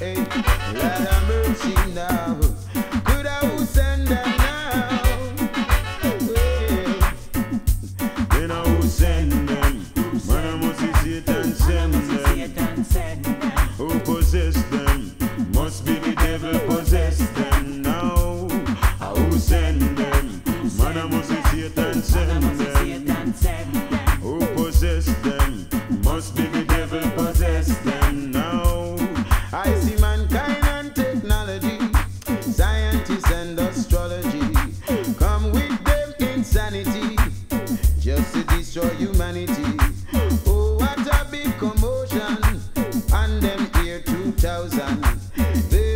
Lord mercy now. Could I send now? Who send them? Man, I must see them. Satan send them. Who possess them? Must be the devil possess them now. Who send them? Man, I must see send them. Send them. Who possess them? Must be just to destroy humanity. Oh, what a big commotion! And them year 2000, they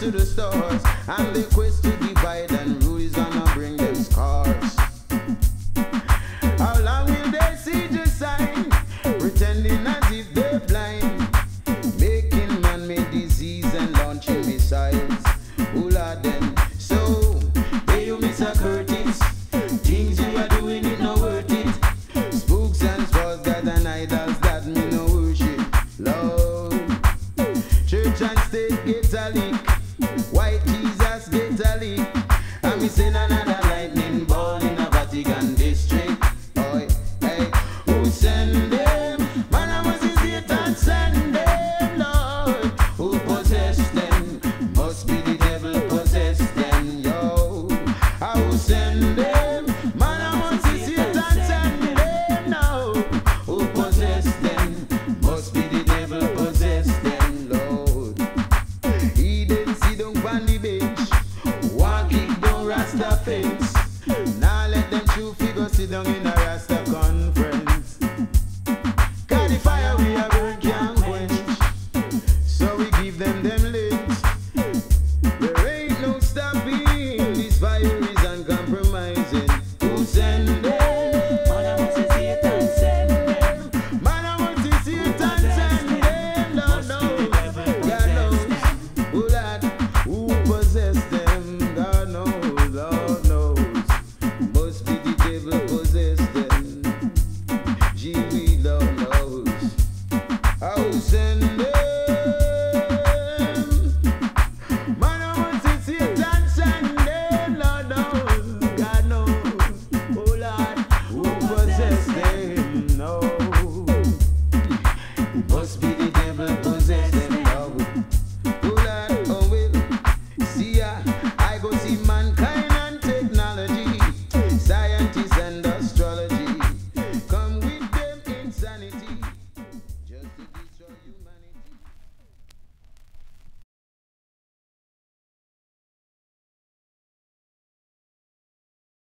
to the stars. And the quest to divide and rule is gonna bring them scars. How long will they see the sign? Pretending as if they're blind. Making man-made disease and launching missiles. Who are them? So, hey you Mr. Curtis. Things you are doing it not worth it. Spooks and false gods and idols that me no worship. Lord. Church and state get a leak. White Jesus get a leak. We send another